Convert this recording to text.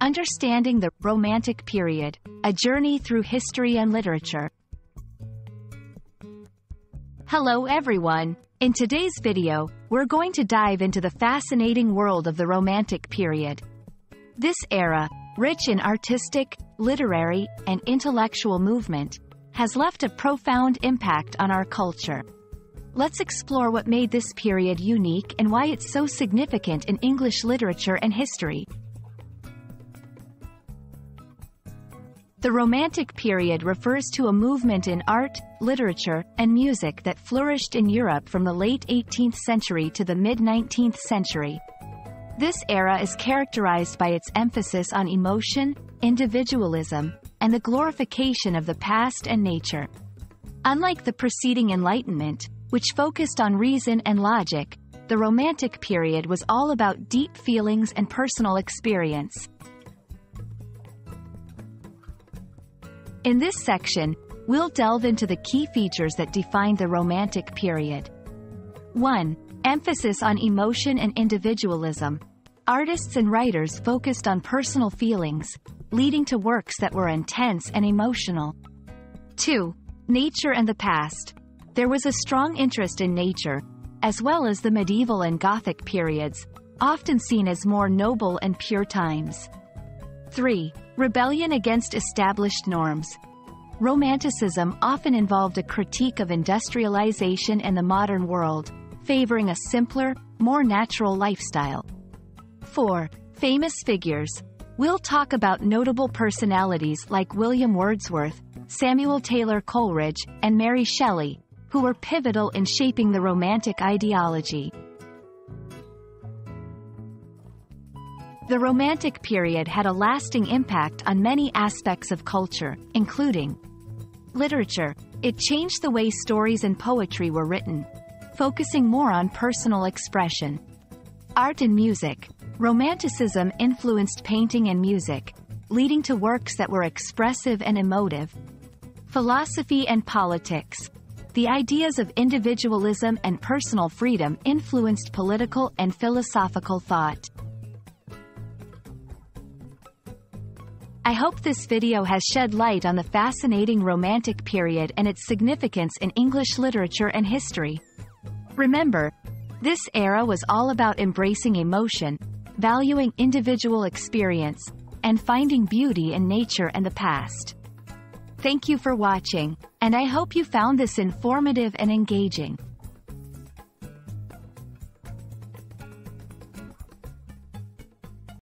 Understanding the Romantic Period, a journey through history and literature. Hello everyone. In today's video, we're going to dive into the fascinating world of the Romantic period. This era, rich in artistic, literary, and intellectual movement, has left a profound impact on our culture. Let's explore what made this period unique and why it's so significant in English literature and history. The Romantic period refers to a movement in art, literature, and music that flourished in Europe from the late 18th century to the mid-19th century. This era is characterized by its emphasis on emotion, individualism, and the glorification of the past and nature. Unlike the preceding Enlightenment, which focused on reason and logic, the Romantic period was all about deep feelings and personal experience. In this section, we'll delve into the key features that define the Romantic period. 1. Emphasis on emotion and individualism. Artists and writers focused on personal feelings, leading to works that were intense and emotional. 2. Nature and the past. There was a strong interest in nature, as well as the medieval and Gothic periods, often seen as more noble and pure times. 3. Rebellion against established norms. Romanticism often involved a critique of industrialization and the modern world, favoring a simpler, more natural lifestyle. 4. Famous figures. We'll talk about notable personalities like William Wordsworth, Samuel Taylor Coleridge, and Mary Shelley, who were pivotal in shaping the Romantic ideology. The Romantic period had a lasting impact on many aspects of culture, including literature. It changed the way stories and poetry were written, focusing more on personal expression. Art and music. Romanticism influenced painting and music, leading to works that were expressive and emotive. Philosophy and politics. The ideas of individualism and personal freedom influenced political and philosophical thought. I hope this video has shed light on the fascinating Romantic period and its significance in English literature and history. Remember, this era was all about embracing emotion, valuing individual experience, and finding beauty in nature and the past. Thank you for watching, and I hope you found this informative and engaging.